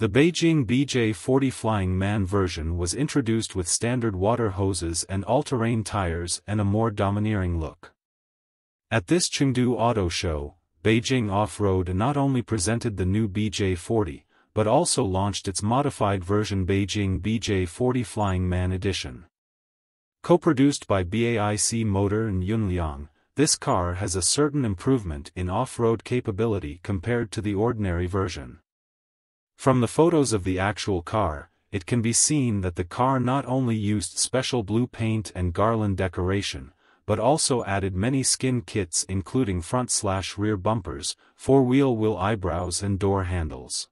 The Beijing BJ40 Flying Man version was introduced with standard water hoses and all-terrain tires and a more domineering look. At this Chengdu Auto Show, Beijing Off-Road not only presented the new BJ40, but also launched its modified version Beijing BJ40 Flying Man Edition. Co-produced by BAIC Motor and Yunliang, this car has a certain improvement in off-road capability compared to the ordinary version. From the photos of the actual car, it can be seen that the car not only used special blue paint and garland decoration, but also added many skin kits including front-slash-rear bumpers, four-wheel wheel eyebrows and door handles.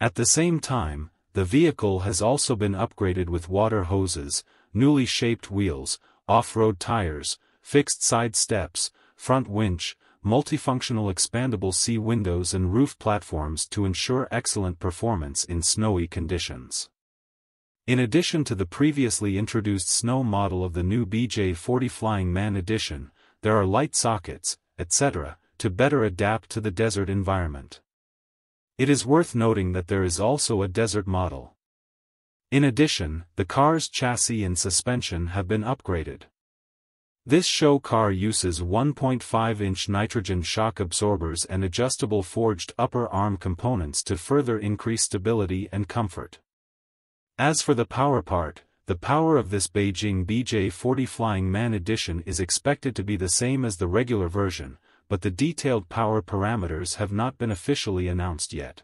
At the same time, the vehicle has also been upgraded with water hoses, newly shaped wheels, off-road tires, fixed side steps, front winch, multifunctional expandable C windows and roof platforms to ensure excellent performance in snowy conditions. In addition to the previously introduced snow model of the new BJ40 Flying Man edition, there are light sockets, etc., to better adapt to the desert environment. It is worth noting that there is also a desert model. In addition, the car's chassis and suspension have been upgraded. This show car uses 1.5-inch nitrogen shock absorbers and adjustable forged upper arm components to further increase stability and comfort. As for the power part, the power of this Beijing BJ40 Flying Man edition is expected to be the same as the regular version, but the detailed power parameters have not been officially announced yet.